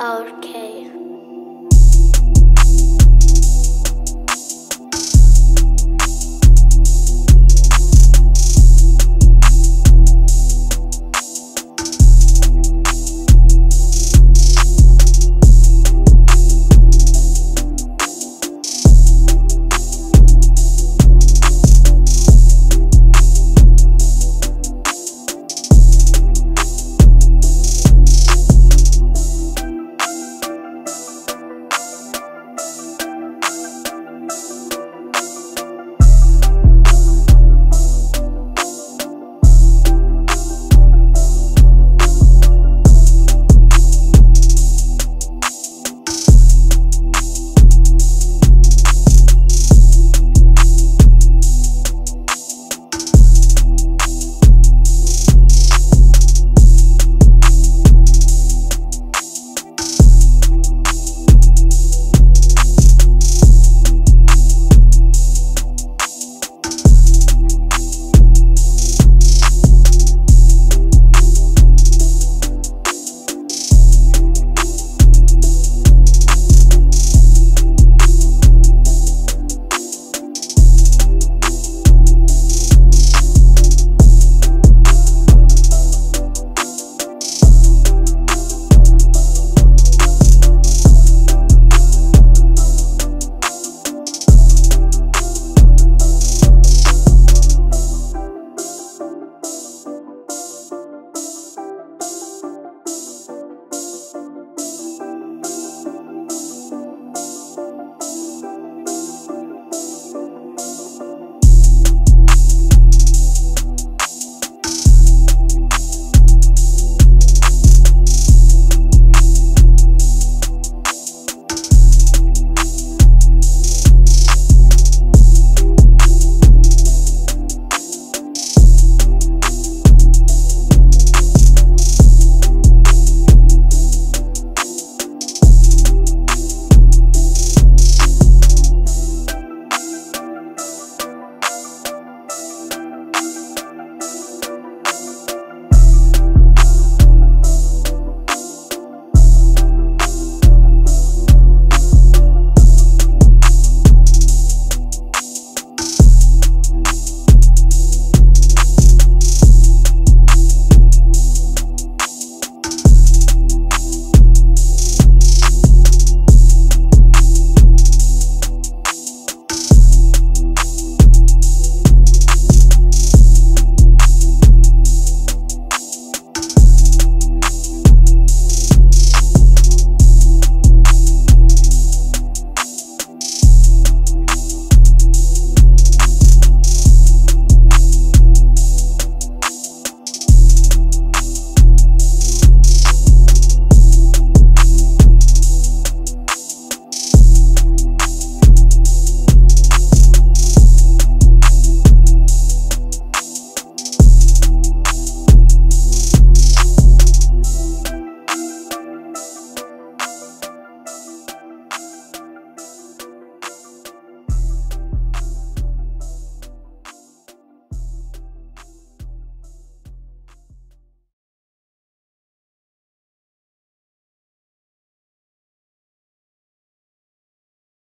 Okay.